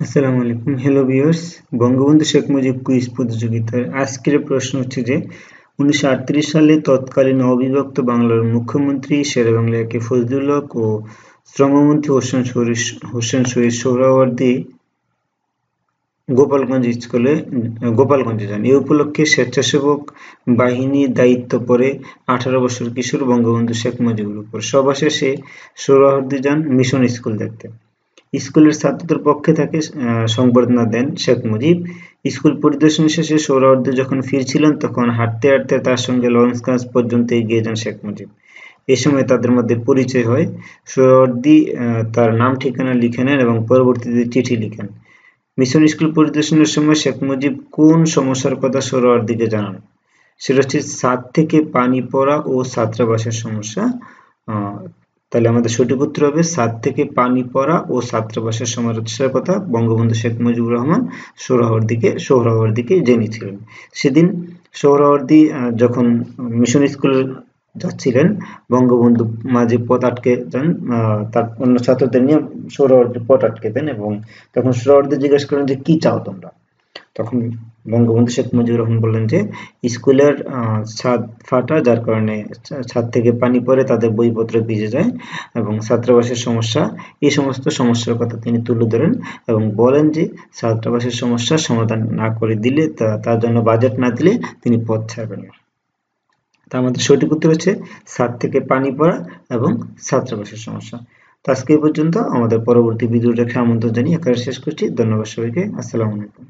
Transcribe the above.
আসসালামু আলাইকুম। Hello viewers Bangabandhu Sheikh Mujib quiz প্রতিযোগিতার আজকের প্রশ্ন হচ্ছে যে, উনিশশো আটত্রিশ সালে তৎকালীন অবিভক্ত বাংলার মুখ্যমন্ত্রী শেরেবাংলা একে ফজলুল হক ও শ্রমমন্ত্রী হোসেন হোসেন শহীদ সোহরাওয়ার্দী গোপালগঞ্জ স্কুলে, গোপালগঞ্জে যান। এ উপলক্ষে স্বেচ্ছাসেবক বাহিনীর দায়িত্ব পরে আঠারো বছর কিশোর বঙ্গবন্ধু শেখ মুজিবুর উপর। সভা শেষে সোহরাওয়ার্দী যান মিশন স্কুল দেখতে। স্কুলের ছাত্রদের পক্ষে তাকে সংবর্ধনা দেন শেখ মুজিব। স্কুল পরিদর্শন শেষে সোহরাওয়ার্দী যখন ফিরছিলেন, তখন হাঁটতে হাঁটতে তার সঙ্গে লরেন্সগঞ্জ পর্যন্ত এগিয়ে যান শেখ মুজিব। এ সময় তাদের মধ্যে পরিচয় হয়। সোহরাওয়ার্দী তার নাম, ঠিকানা লিখে নেন এবং পরবর্তীতে চিঠি লিখেন। মিশন স্কুল পরিদর্শনের সময় শেখ মুজিব কোন সমস্যার কথা সোহরাওয়ার্দীকে জানান? সেটা হচ্ছে ছাদ থেকে পানি পড়া ও ছাত্রাবাসের সমস্যা তাহলে আমাদের সঠিক উত্তর হবে ছাদ থেকে পানি পড়া ও ছাত্রাবাসের সমস্যার কথা বঙ্গবন্ধু শেখ মুজিবুর রহমান সোহরাওয়ার্দীকে সোহরাওয়ার্দীকে জেনেছিলেন। সেদিন সোহরাওয়ার্দী যখন মিশন স্কুল যাচ্ছিলেন, বঙ্গবন্ধু মাঝে পথ আটকে যান তার অন্য ছাত্রদের নিয়ে সোহরাওয়ার্দী পথ আটকে দেন এবং তখন সোহরাওয়ার্দী জিজ্ঞেস করেন যে, কি চাও তোমরা? তখন বঙ্গবন্ধু শেখ মুজিবুর রহমান বললেন যে, স্কুলের ছাদ ফাটা, যার কারণে ছাদ থেকে পানি পড়ে তাদের বইপত্র ভিজে যায় এবং ছাত্রাবাসের সমস্যা, এই সমস্ত সমস্যার কথা তিনি তুলে ধরেন এবং বলেন যে, ছাত্রাবাসের সমস্যার সমাধান না করে দিলে তার জন্য বাজেট না দিলে তিনি পথ ছাড়বেন না। তা আমাদের সঠিক উত্তর হচ্ছে ছাদ থেকে পানি পড়া এবং ছাত্রাবাসের সমস্যা। তো আজকে এই পর্যন্ত আমাদের পরবর্তী ভিডিও দেখে আমন্ত্রণ জানিয়ে এখানে শেষ করছি। ধন্যবাদ সবাইকে। আসসালামু আলাইকুম।